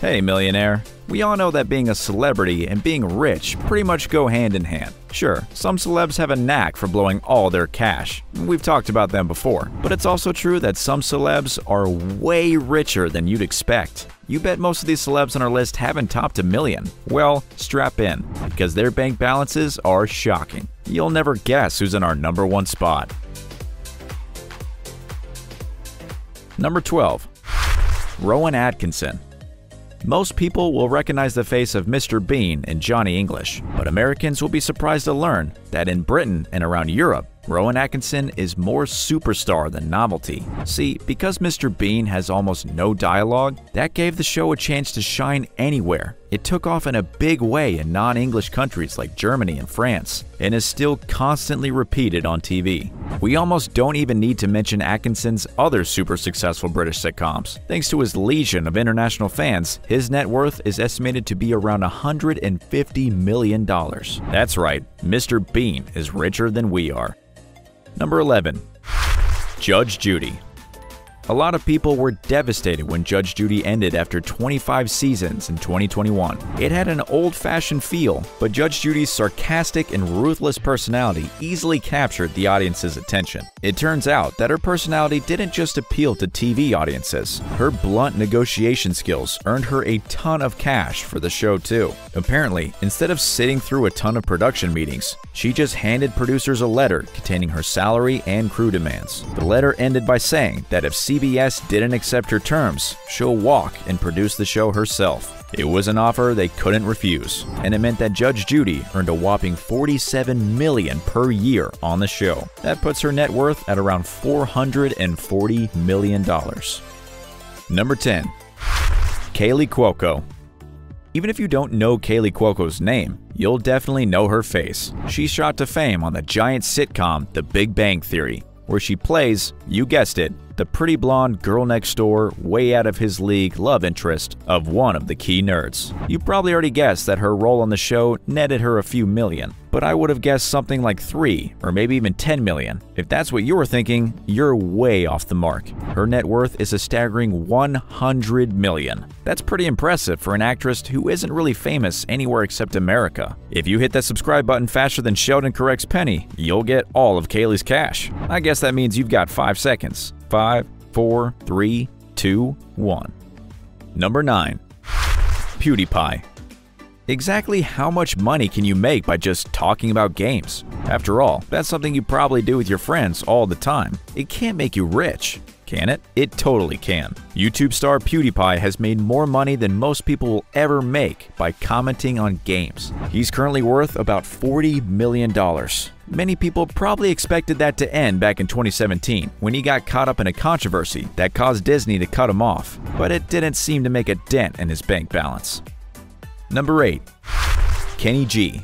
Hey, millionaire. We all know that being a celebrity and being rich pretty much go hand in hand. Sure, some celebs have a knack for blowing all their cash. We've talked about them before. But it's also true that some celebs are way richer than you'd expect. You bet most of these celebs on our list haven't topped a million. Well, strap in, because their bank balances are shocking. You'll never guess who's in our number one spot. Number 12. Rowan Atkinson. Most people will recognize the face of Mr. Bean in Johnny English, but Americans will be surprised to learn that in Britain and around Europe, Rowan Atkinson is more superstar than novelty. See, because Mr. Bean has almost no dialogue, that gave the show a chance to shine anywhere. It took off in a big way in non-English countries like Germany and France, and is still constantly repeated on TV. We almost don't even need to mention Atkinson's other super successful British sitcoms. Thanks to his legion of international fans, his net worth is estimated to be around $150 million. That's right, Mr. Bean is richer than we are. Number 11. Judge Judy a lot of people were devastated when Judge Judy ended after 25 seasons in 2021. It had an old-fashioned feel, but Judge Judy's sarcastic and ruthless personality easily captured the audience's attention. It turns out that her personality didn't just appeal to TV audiences. Her blunt negotiation skills earned her a ton of cash for the show too. Apparently, instead of sitting through a ton of production meetings, she just handed producers a letter containing her salary and crew demands. The letter ended by saying that if CBS didn't accept her terms, she'll walk and produce the show herself. It was an offer they couldn't refuse, and it meant that Judge Judy earned a whopping 47 million per year on the show. That puts her net worth at around 440 million dollars. Number 10. Kaley Cuoco even if you don't know Kaley Cuoco's name, you'll definitely know her face. She shot to fame on the giant sitcom The Big Bang Theory, where she plays, you guessed it, the pretty blonde girl next door, way out of his league love interest of one of the key nerds. You probably already guessed that her role on the show netted her a few million, but I would have guessed something like 3 or maybe even 10 million. If that's what you were thinking, you're way off the mark. Her net worth is a staggering 100 million. That's pretty impressive for an actress who isn't really famous anywhere except America. If you hit that subscribe button faster than Sheldon corrects Penny, you'll get all of Kaley's cash. I guess that means you've got 5 seconds. Five, four, three, two, one. Number 9. PewDiePie. Exactly how much money can you make by just talking about games? After all, that's something you probably do with your friends all the time. It can't make you rich. Can it? It totally can. YouTube star PewDiePie has made more money than most people will ever make by commenting on games. He's currently worth about $40 million. Many people probably expected that to end back in 2017 when he got caught up in a controversy that caused Disney to cut him off, but it didn't seem to make a dent in his bank balance. Number 8. Kenny G.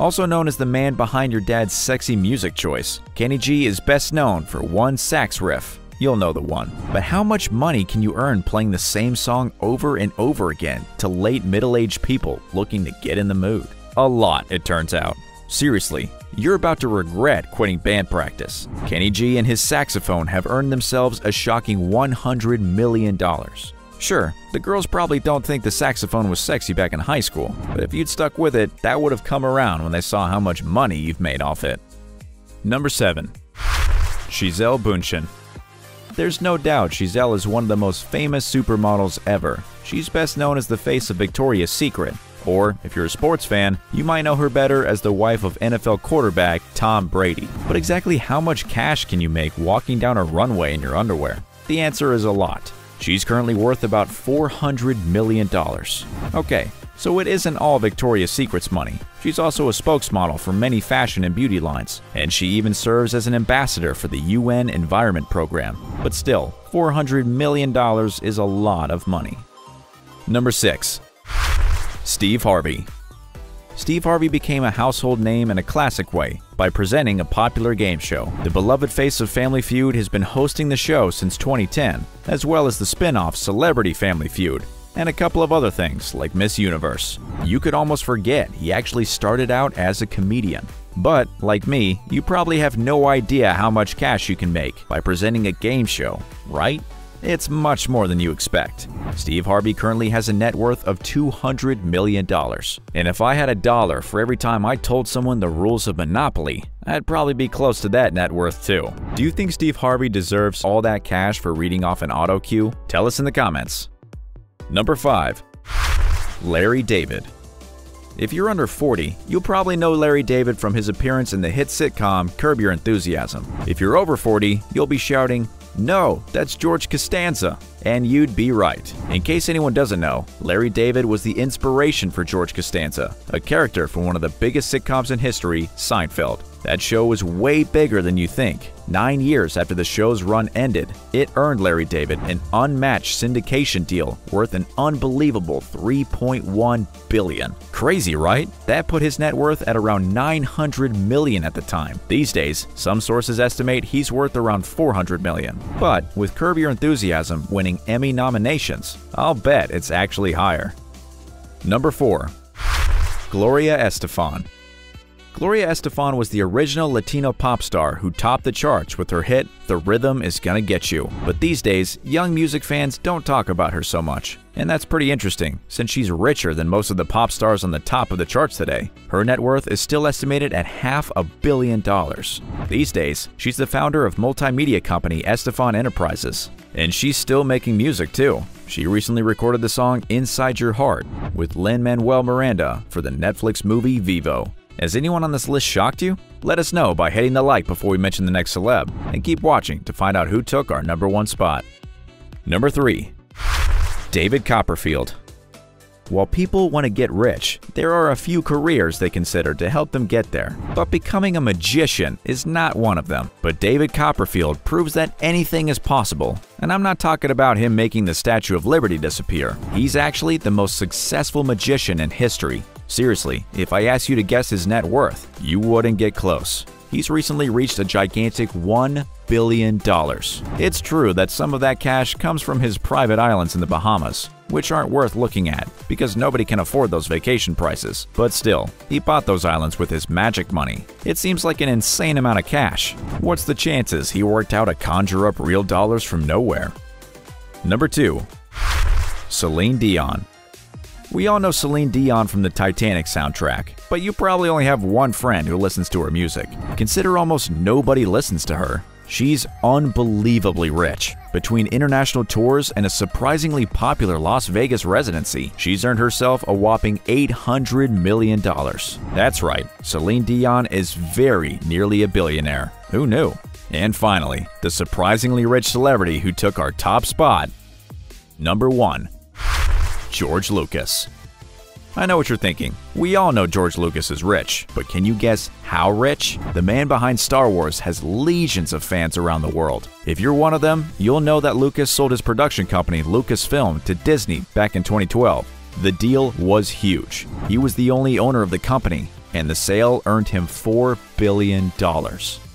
Also known as the man behind your dad's sexy music choice, Kenny G is best known for one sax riff. You'll know the one. But how much money can you earn playing the same song over and over again to late middle-aged people looking to get in the mood? A lot, it turns out. Seriously, you're about to regret quitting band practice. Kenny G and his saxophone have earned themselves a shocking $100 million. Sure, the girls probably don't think the saxophone was sexy back in high school, but if you'd stuck with it, that would have come around when they saw how much money you've made off it. Number 7. Gisele Bündchen There's no doubt Gisele is one of the most famous supermodels ever. She's best known as the face of Victoria's Secret, or, if you're a sports fan, you might know her better as the wife of NFL quarterback Tom Brady. But exactly how much cash can you make walking down a runway in your underwear? The answer is a lot. She's currently worth about $400 million. Okay, so it isn't all Victoria's Secret's money. She's also a spokesmodel for many fashion and beauty lines, and she even serves as an ambassador for the UN Environment Program. But still, $400 million is a lot of money. Number 6. Steve Harvey. Steve Harvey became a household name in a classic way by presenting a popular game show. The beloved face of Family Feud has been hosting the show since 2010, as well as the spin-off Celebrity Family Feud, and a couple of other things like Miss Universe. You could almost forget he actually started out as a comedian. But, like me, you probably have no idea how much cash you can make by presenting a game show, right? It's much more than you expect. Steve Harvey currently has a net worth of $200 million. And if I had a dollar for every time I told someone the rules of Monopoly, I'd probably be close to that net worth too. Do you think Steve Harvey deserves all that cash for reading off an auto cue? Tell us in the comments. Number 5. Larry David if you're under 40, you'll probably know Larry David from his appearance in the hit sitcom Curb Your Enthusiasm. If you're over 40, you'll be shouting, No, that's George Costanza. And you'd be right. In case anyone doesn't know, Larry David was the inspiration for George Costanza, a character from one of the biggest sitcoms in history, Seinfeld. That show was way bigger than you think. Nine years after the show's run ended, it earned Larry David an unmatched syndication deal worth an unbelievable 3.1 billion. Crazy, right? That put his net worth at around 900 million at the time. These days, some sources estimate he's worth around 400 million. But with Curb Your Enthusiasm winning Emmy nominations, I'll bet it's actually higher. Number 4. Gloria Estefan Gloria Estefan was the original Latino pop star who topped the charts with her hit The Rhythm Is Gonna Get You. But these days, young music fans don't talk about her so much. And that's pretty interesting, since she's richer than most of the pop stars on the top of the charts today. Her net worth is still estimated at half a billion dollars. These days, she's the founder of multimedia company Estefan Enterprises. And she's still making music too. She recently recorded the song Inside Your Heart with Lin-Manuel Miranda for the Netflix movie Vivo. Has anyone on this list shocked you? Let us know by hitting the like before we mention the next celeb, and keep watching to find out who took our number one spot. Number 3. David Copperfield while people want to get rich, there are a few careers they consider to help them get there. But becoming a magician is not one of them. But David Copperfield proves that anything is possible. And I'm not talking about him making the Statue of Liberty disappear. He's actually the most successful magician in history. Seriously, if I asked you to guess his net worth, you wouldn't get close. He's recently reached a gigantic $1 billion. It's true that some of that cash comes from his private islands in the Bahamas, which aren't worth looking at because nobody can afford those vacation prices. But still, he bought those islands with his magic money. It seems like an insane amount of cash. What's the chances he worked out to conjure up real dollars from nowhere? Number 2. Celine Dion we all know Celine Dion from the Titanic soundtrack, but you probably only have one friend who listens to her music. Consider almost nobody listens to her. She's unbelievably rich. Between international tours and a surprisingly popular Las Vegas residency, she's earned herself a whopping $800 million. That's right, Celine Dion is very nearly a billionaire. Who knew? And finally, the surprisingly rich celebrity who took our top spot. Number 1. George Lucas. I know what you're thinking. We all know George Lucas is rich, but can you guess how rich? The man behind Star Wars has legions of fans around the world. If you're one of them, you'll know that Lucas sold his production company Lucasfilm to Disney back in 2012. The deal was huge. He was the only owner of the company, and the sale earned him $4 billion.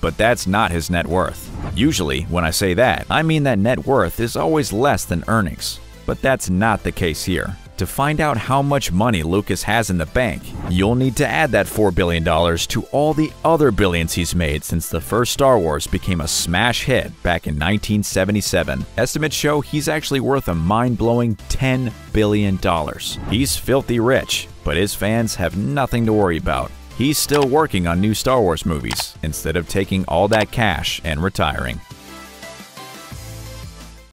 But that's not his net worth. Usually, when I say that, I mean that net worth is always less than earnings. But that's not the case here. To find out how much money Lucas has in the bank, you'll need to add that $4 billion to all the other billions he's made since the first Star Wars became a smash hit back in 1977. Estimates show he's actually worth a mind blowing $10 billion. He's filthy rich, but his fans have nothing to worry about. He's still working on new Star Wars movies instead of taking all that cash and retiring.